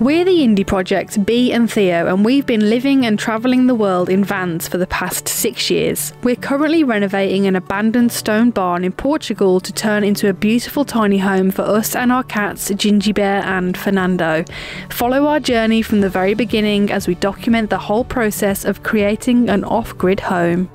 We're the indie project Bee and Theo, and we've been living and travelling the world in vans for the past six years. We're currently renovating an abandoned stone barn in Portugal to turn into a beautiful tiny home for us and our cats, Ginjey Bear and Fernando. Follow our journey from the very beginning as we document the whole process of creating an off grid home.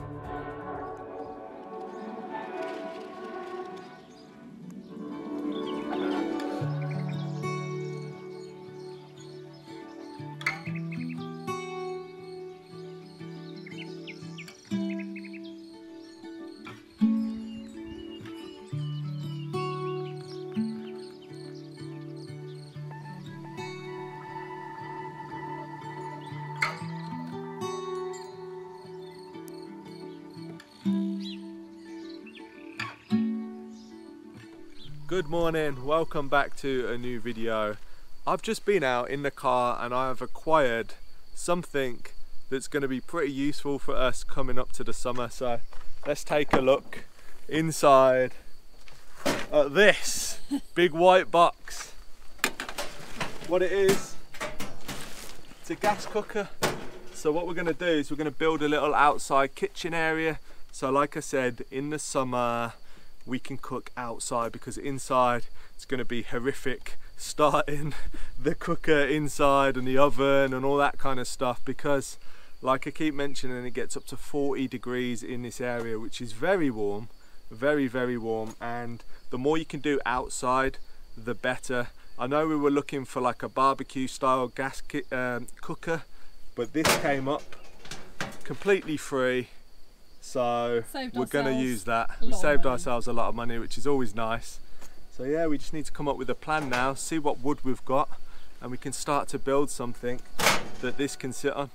Good morning, welcome back to a new video. I've just been out in the car and I have acquired something that's going to be pretty useful for us coming up to the summer. So let's take a look inside at this big white box. What it is, it's a gas cooker. So what we're going to do is we're going to build a little outside kitchen area. So like I said, in the summer, we can cook outside because inside it's going to be horrific starting the cooker inside and the oven and all that kind of stuff because like I keep mentioning it gets up to 40 degrees in this area which is very warm very very warm. And the more you can do outside the better. I know we were looking for like a barbecue style gas um, cooker but this came up completely free so saved we're going to use that. we saved ourselves a lot of money which is always nice. So yeah we just need to come up with a plan now see what wood we've got and we can start to build something that this can sit on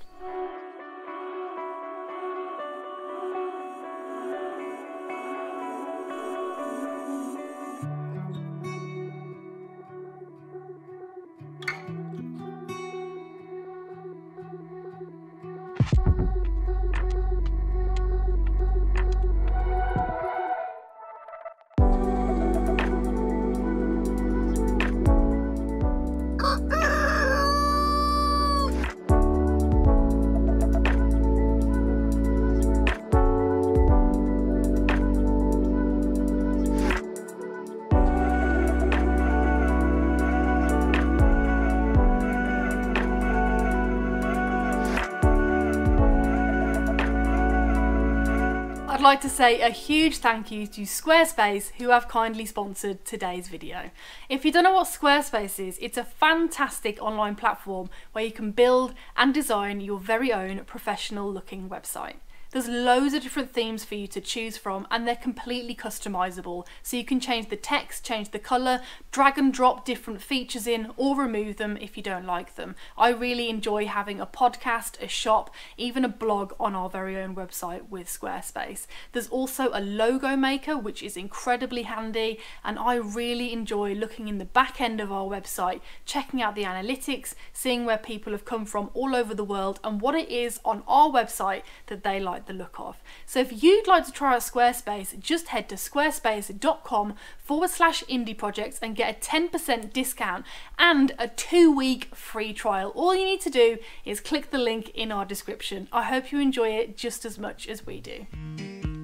like to say a huge thank you to Squarespace who have kindly sponsored today's video. If you don't know what Squarespace is, it's a fantastic online platform where you can build and design your very own professional looking website. There's loads of different themes for you to choose from and they're completely customizable. So you can change the text, change the color, drag and drop different features in or remove them if you don't like them. I really enjoy having a podcast, a shop, even a blog on our very own website with Squarespace. There's also a logo maker which is incredibly handy and I really enjoy looking in the back end of our website, checking out the analytics, seeing where people have come from all over the world and what it is on our website that they like the look of. So if you'd like to try out Squarespace, just head to squarespace.com forward slash indie projects and get a 10% discount and a two week free trial. All you need to do is click the link in our description. I hope you enjoy it just as much as we do.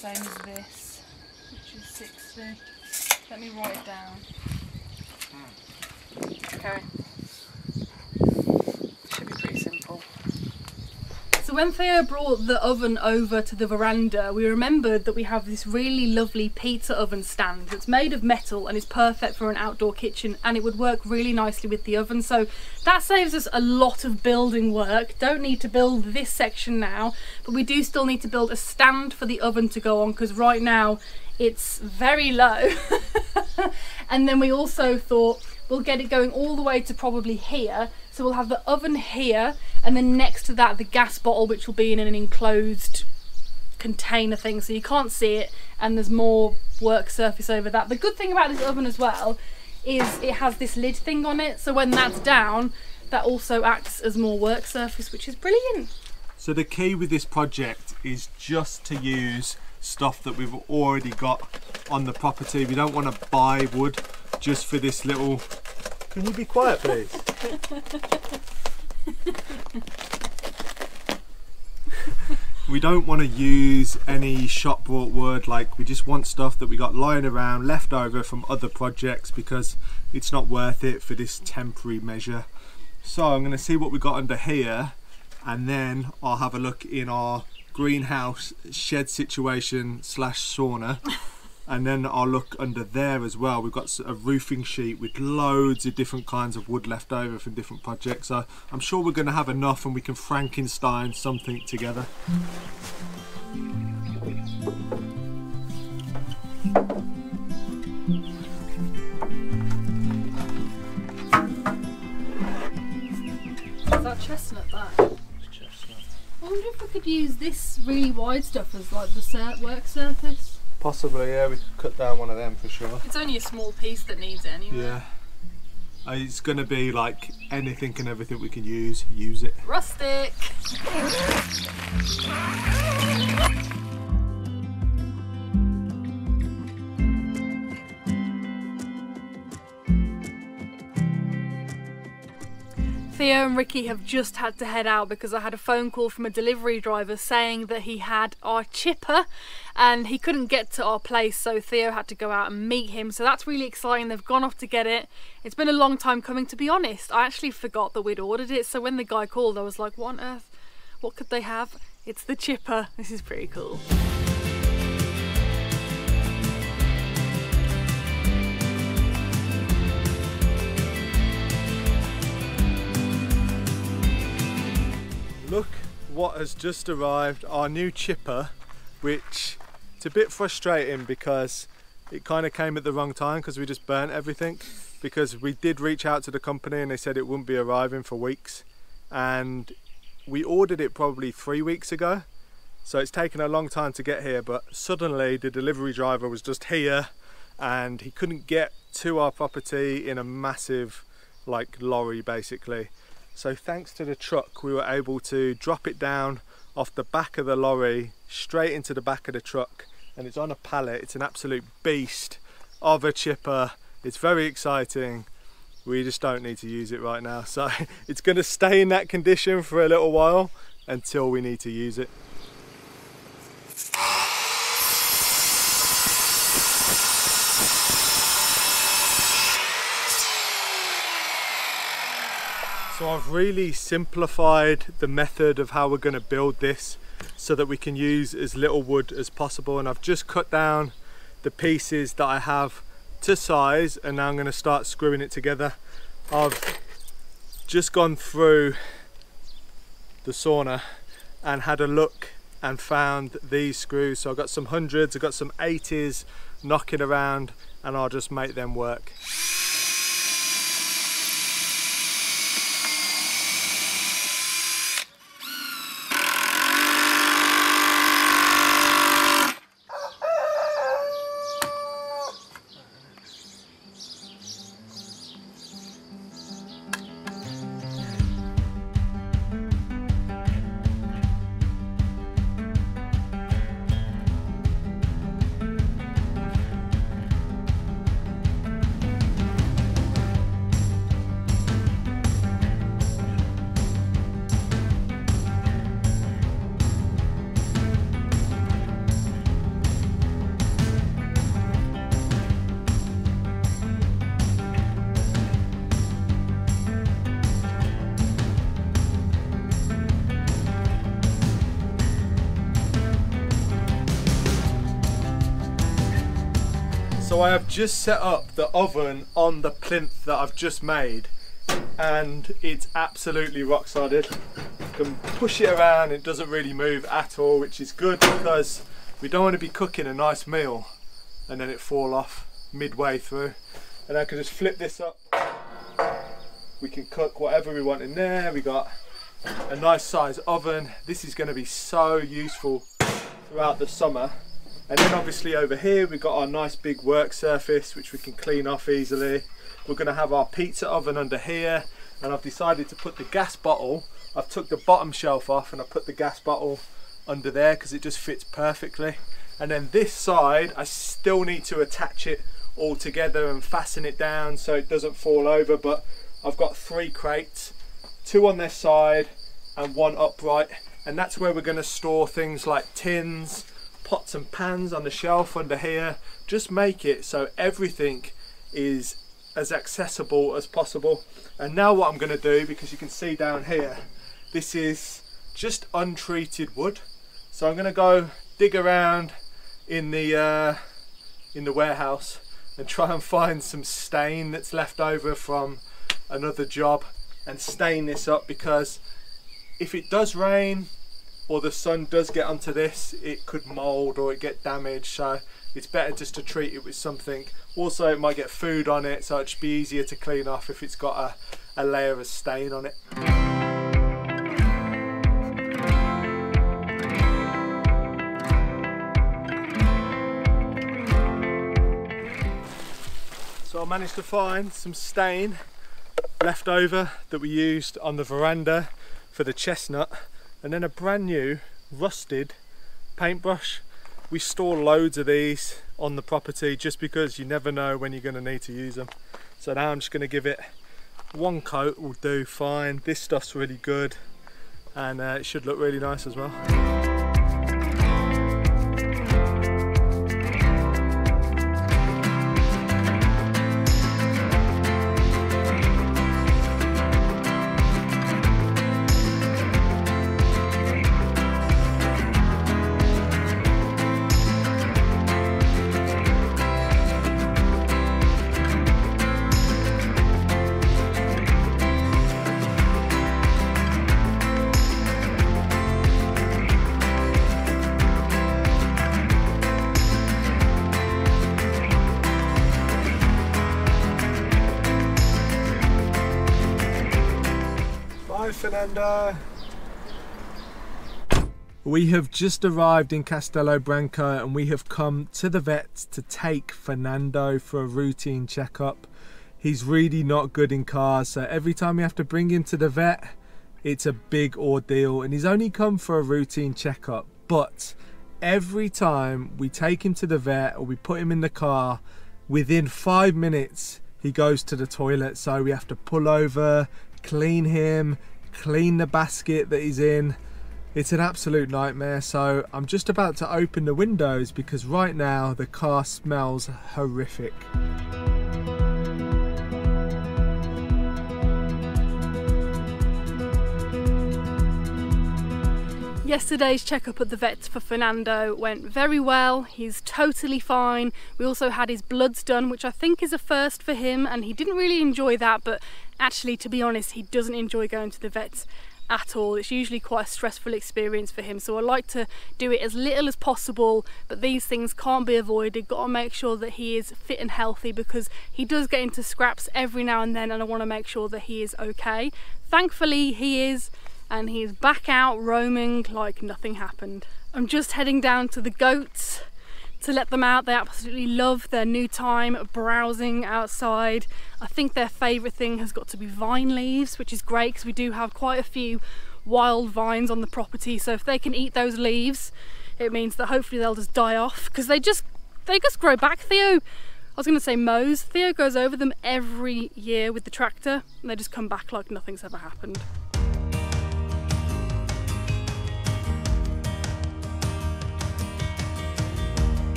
Same as this, which is 60. Let me write it down. Okay. Should be pretty simple. So when Theo brought the oven over to the veranda, we remembered that we have this really lovely pizza oven stand that's made of metal and is perfect for an outdoor kitchen and it would work really nicely with the oven. So that saves us a lot of building work. Don't need to build this section now, but we do still need to build a stand for the oven to go on because right now it's very low. and then we also thought we'll get it going all the way to probably here. So we'll have the oven here and then next to that the gas bottle which will be in an enclosed container thing so you can't see it and there's more work surface over that. The good thing about this oven as well is it has this lid thing on it so when that's down that also acts as more work surface which is brilliant. So the key with this project is just to use stuff that we've already got on the property. We don't want to buy wood just for this little... Can you be quiet please? we don't want to use any shop bought wood like we just want stuff that we got lying around left over from other projects because it's not worth it for this temporary measure. So I'm going to see what we got under here and then I'll have a look in our greenhouse shed situation slash sauna and then I'll look under there as well we've got a roofing sheet with loads of different kinds of wood left over from different projects so I'm sure we're going to have enough and we can Frankenstein something together Is that chestnut that? I wonder if we could use this really wide stuff as like the work surface. Possibly, yeah, we could cut down one of them for sure. It's only a small piece that needs it anyway. Yeah. Uh, it's going to be like anything and everything we can use, use it. Rustic! Theo and Ricky have just had to head out because I had a phone call from a delivery driver saying that he had our chipper and he couldn't get to our place so Theo had to go out and meet him. So that's really exciting. They've gone off to get it. It's been a long time coming to be honest. I actually forgot that we'd ordered it so when the guy called I was like what on earth? What could they have? It's the chipper. This is pretty cool look what has just arrived our new chipper which it's a bit frustrating because it kind of came at the wrong time because we just burnt everything. Because we did reach out to the company and they said it wouldn't be arriving for weeks. And we ordered it probably three weeks ago. So it's taken a long time to get here but suddenly the delivery driver was just here and he couldn't get to our property in a massive like lorry basically so thanks to the truck, we were able to drop it down off the back of the lorry, straight into the back of the truck. And it's on a pallet. It's an absolute beast of a chipper. It's very exciting. We just don't need to use it right now. So it's gonna stay in that condition for a little while until we need to use it. So I've really simplified the method of how we're going to build this so that we can use as little wood as possible and I've just cut down the pieces that I have to size and now I'm going to start screwing it together. I've just gone through the sauna and had a look and found these screws so I've got some hundreds, I've got some 80s knocking around and I'll just make them work. So I have just set up the oven on the plinth that I've just made and it's absolutely rock solid. You can push it around, it doesn't really move at all, which is good because we don't want to be cooking a nice meal and then it fall off midway through. And I can just flip this up. We can cook whatever we want in there. We got a nice size oven. This is going to be so useful throughout the summer. And then obviously over here we've got our nice big work surface which we can clean off easily. We're going to have our pizza oven under here and I've decided to put the gas bottle, I've took the bottom shelf off and I put the gas bottle under there because it just fits perfectly. And then this side I still need to attach it all together and fasten it down so it doesn't fall over but I've got three crates, two on this side and one upright and that's where we're going to store things like tins, pots and pans on the shelf under here. Just make it so everything is as accessible as possible. And now what I'm going to do, because you can see down here, this is just untreated wood. So I'm going to go dig around in the uh, in the warehouse and try and find some stain that's left over from another job and stain this up because if it does rain or the sun does get onto this it could mold or it get damaged. So it's better just to treat it with something. Also it might get food on it so it'd be easier to clean off if it's got a, a layer of stain on it. So I managed to find some stain left over that we used on the veranda for the chestnut and then a brand new rusted paintbrush. We store loads of these on the property just because you never know when you're going to need to use them so now I'm just going to give it one coat will do fine. This stuff's really good and uh, it should look really nice as well We have just arrived in Castelo Branco and we have come to the vet to take Fernando for a routine checkup. He's really not good in cars so every time we have to bring him to the vet it's a big ordeal and he's only come for a routine checkup but every time we take him to the vet or we put him in the car within five minutes he goes to the toilet so we have to pull over clean him clean the basket that he's in. It's an absolute nightmare. So I'm just about to open the windows because right now the car smells horrific. Yesterday's checkup at the vet for Fernando went very well. He's totally fine. We also had his bloods done, which I think is a first for him, and he didn't really enjoy that, but actually, to be honest, he doesn't enjoy going to the vets at all. It's usually quite a stressful experience for him. So I like to do it as little as possible, but these things can't be avoided. Got to make sure that he is fit and healthy because he does get into scraps every now and then and I want to make sure that he is okay. Thankfully he is and he's back out roaming like nothing happened. I'm just heading down to the goats to let them out. They absolutely love their new time browsing outside. I think their favourite thing has got to be vine leaves, which is great because we do have quite a few wild vines on the property. So if they can eat those leaves, it means that hopefully they'll just die off because they just they just grow back. Theo, I was going to say mows. Theo goes over them every year with the tractor and they just come back like nothing's ever happened.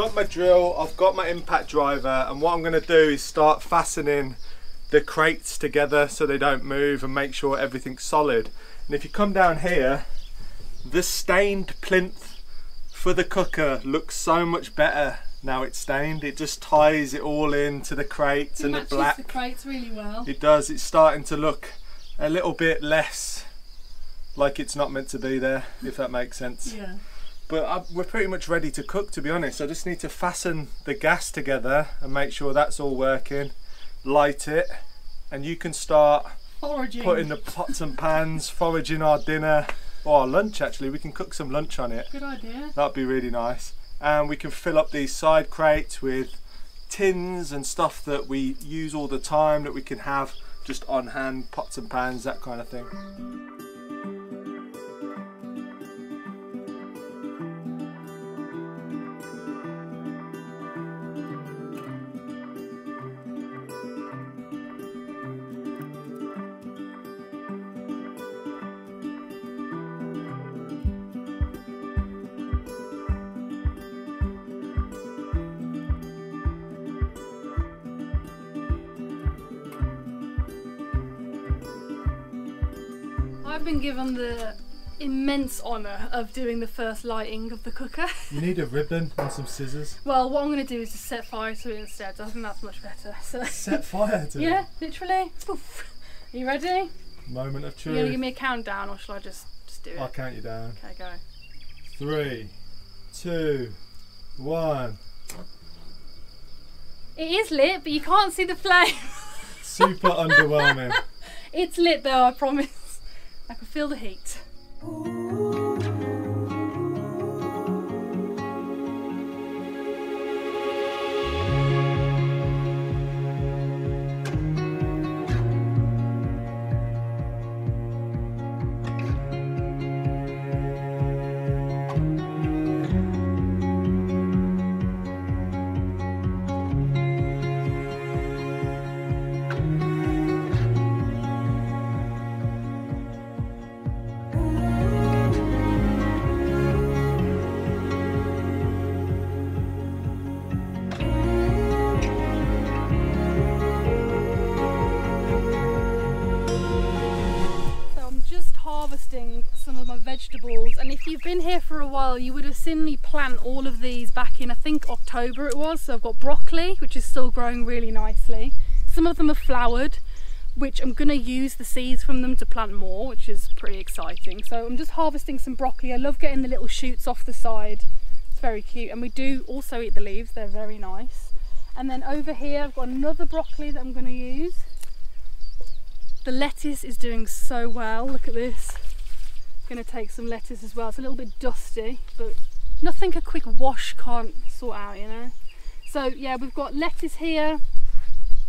Got my drill, I've got my impact driver, and what I'm going to do is start fastening the crates together so they don't move and make sure everything's solid. And if you come down here, the stained plinth for the cooker looks so much better now it's stained. It just ties it all into the crates it and the black. The crates really well. It does. It's starting to look a little bit less like it's not meant to be there, if that makes sense. Yeah. But I, we're pretty much ready to cook, to be honest. I just need to fasten the gas together and make sure that's all working. Light it, and you can start Foraging. putting the pots and pans, foraging our dinner or our lunch. Actually, we can cook some lunch on it. Good idea. That'd be really nice. And we can fill up these side crates with tins and stuff that we use all the time that we can have just on hand, pots and pans, that kind of thing. I've been given the immense honour of doing the first lighting of the cooker. You need a ribbon and some scissors. well, what I'm going to do is just set fire to it instead. I think that's much better. So Set fire to it? yeah, literally. Poof. Are you ready? Moment of You're going to give me a countdown, or shall I just just do it? I'll count you down. Okay, go. Three, two, one. It is lit, but you can't see the flame. Super underwhelming. It's lit though, I promise. I can feel the heat. Me plant all of these back in I think October it was. So I've got broccoli which is still growing really nicely. Some of them have flowered which I'm going to use the seeds from them to plant more which is pretty exciting. So I'm just harvesting some broccoli. I love getting the little shoots off the side. It's very cute and we do also eat the leaves. They're very nice. And then over here I've got another broccoli that I'm going to use. The lettuce is doing so well. Look at this. I'm Going to take some lettuce as well. It's a little bit dusty, but nothing a quick wash can't sort out, you know. So yeah, we've got lettuce here.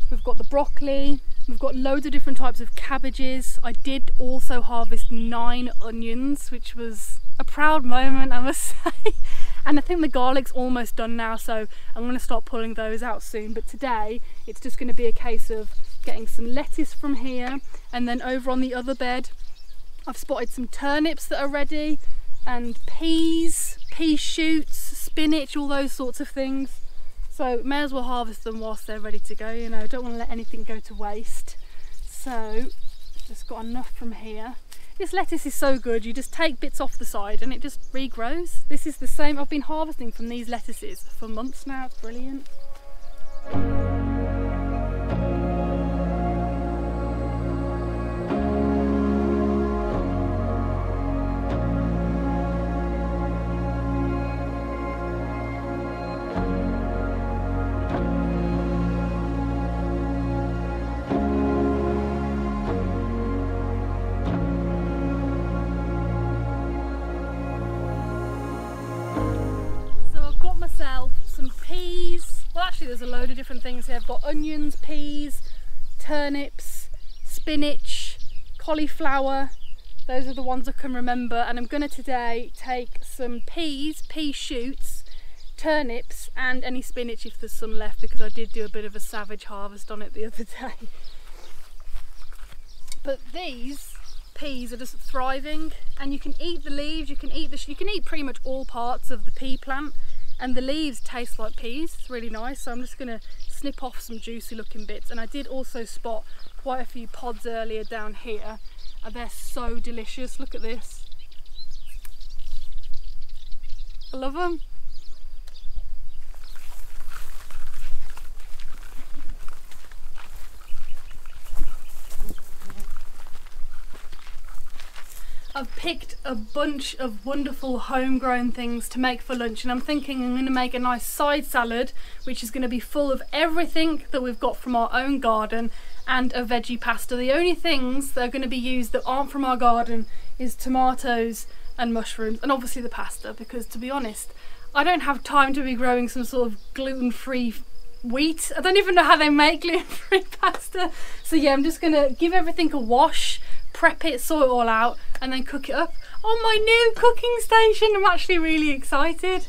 We've got the broccoli. We've got loads of different types of cabbages. I did also harvest nine onions, which was a proud moment, I must say. And I think the garlic's almost done now, so I'm to start pulling those out soon. But today, it's just going to be a case of getting some lettuce from here, and then over on the other bed, I've spotted some turnips that are ready, and peas, pea shoots, spinach, all those sorts of things. So may as well harvest them whilst they're ready to go. You know, don't want to let anything go to waste. So just got enough from here. This lettuce is so good, you just take bits off the side and it just regrows. This is the same, I've been harvesting from these lettuces for months now, it's brilliant. Some peas. Well, actually, there's a load of different things here. I've got onions, peas, turnips, spinach, cauliflower. Those are the ones I can remember. And I'm going to today take some peas, pea shoots, turnips, and any spinach if there's some left because I did do a bit of a savage harvest on it the other day. But these peas are just thriving and you can eat the leaves, you can eat the, you can eat pretty much all parts of the pea plant and the leaves taste like peas. It's really nice. So I'm just gonna snip off some juicy looking bits. And I did also spot quite a few pods earlier down here. And they're so delicious. Look at this. I love them. I've picked a bunch of wonderful homegrown things to make for lunch and I'm thinking I'm going to make a nice side salad which is going to be full of everything that we've got from our own garden and a veggie pasta. The only things that are going to be used that aren't from our garden is tomatoes and mushrooms and obviously the pasta because to be honest I don't have time to be growing some sort of gluten-free wheat. I don't even know how they make gluten-free pasta. So yeah, I'm just going to give everything a wash prep it, sort it all out, and then cook it up on my new cooking station. I'm actually really excited.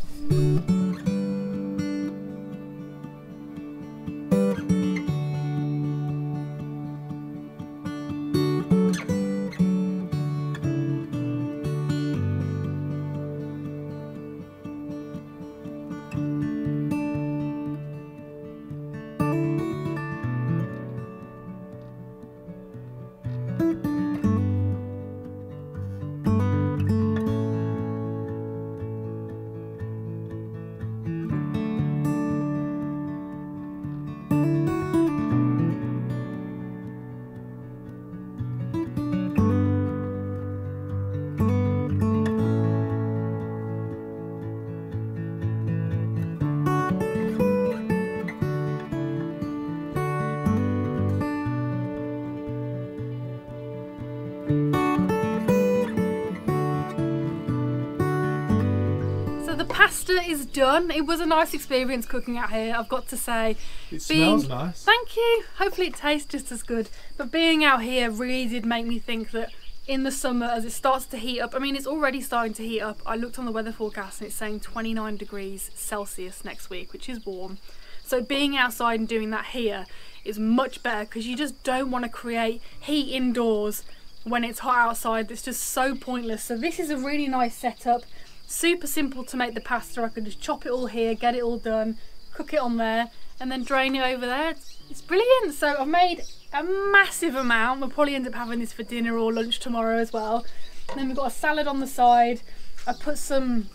Pasta is done. It was a nice experience cooking out here, I've got to say. It being, smells nice. Thank you. Hopefully it tastes just as good. But being out here really did make me think that in the summer as it starts to heat up, I mean it's already starting to heat up. I looked on the weather forecast and it's saying 29 degrees Celsius next week, which is warm. So being outside and doing that here is much better because you just don't want to create heat indoors when it's hot outside. It's just so pointless. So this is a really nice setup. Super simple to make the pasta. I can just chop it all here, get it all done, cook it on there, and then drain it over there. It's, it's brilliant. So I've made a massive amount. We'll probably end up having this for dinner or lunch tomorrow as well. And then we've got a salad on the side. I put some,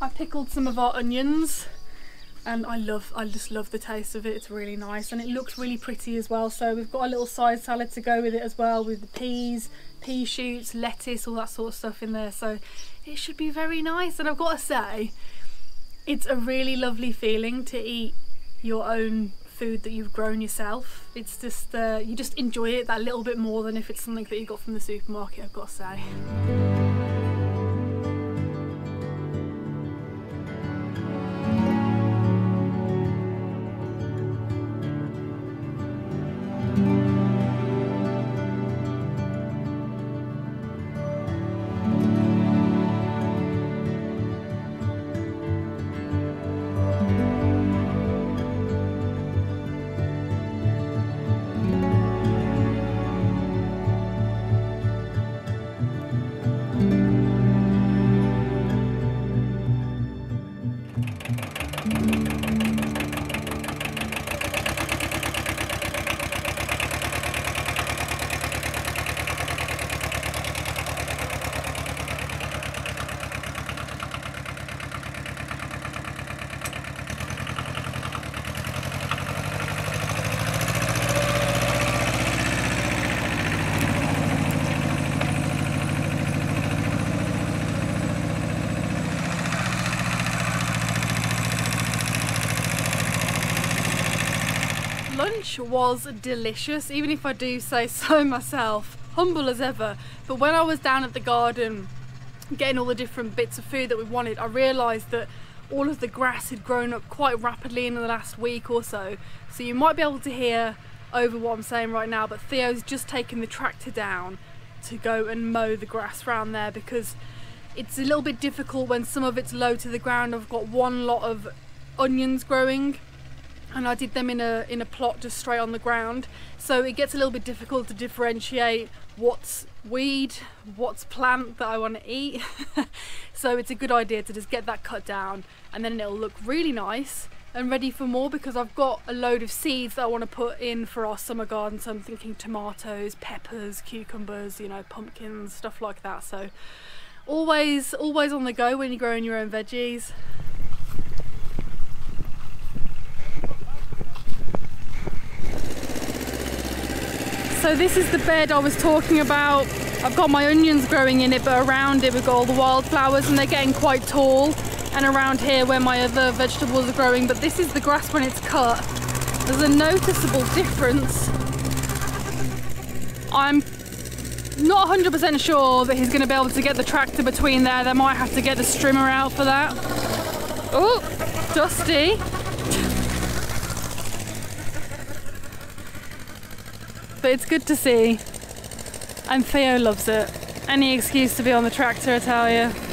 I pickled some of our onions and I love I just love the taste of it. It's really nice and it looks really pretty as well. So we've got a little side salad to go with it as well with the peas pea shoots lettuce all that sort of stuff in there. So it should be very nice and I've got to say it's a really lovely feeling to eat your own food that you've grown yourself. It's just uh, you just enjoy it that little bit more than if it's something that you got from the supermarket I've got to say was delicious, even if I do say so myself, humble as ever. But when I was down at the garden getting all the different bits of food that we wanted, I realised that all of the grass had grown up quite rapidly in the last week or so. So you might be able to hear over what I'm saying right now, but Theo's just taken the tractor down to go and mow the grass around there because it's a little bit difficult when some of it's low to the ground. I've got one lot of onions growing and I did them in a in a plot just straight on the ground. So it gets a little bit difficult to differentiate what's weed what's plant that I want to eat. So it's a good idea to just get that cut down and then it'll look really nice and ready for more because I've got a load of seeds that I want to put in for our summer garden. So I'm thinking tomatoes peppers cucumbers you know pumpkins stuff like that. So always always on the go when you're growing your own veggies So this is the bed I was talking about. I've got my onions growing in it, but around it we've got all the wildflowers and they're getting quite tall. And around here where my other vegetables are growing, but this is the grass when it's cut. There's a noticeable difference. I'm not 100% sure that he's going to be able to get the tractor between there. They might have to get the strimmer out for that. Oh, dusty. But it's good to see. And Theo loves it. Any excuse to be on the tractor, I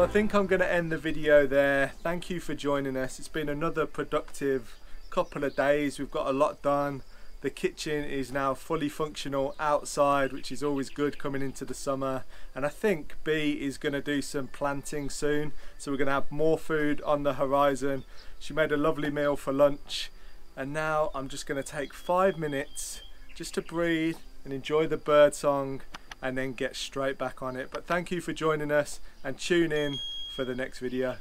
I think I'm going to end the video there. Thank you for joining us. It's been another productive couple of days. We've got a lot done. The kitchen is now fully functional outside, which is always good coming into the summer. And I think Bee is going to do some planting soon. So we're going to have more food on the horizon. She made a lovely meal for lunch. And now I'm just going to take five minutes just to breathe and enjoy the bird song and then get straight back on it. But thank you for joining us and tune in for the next video.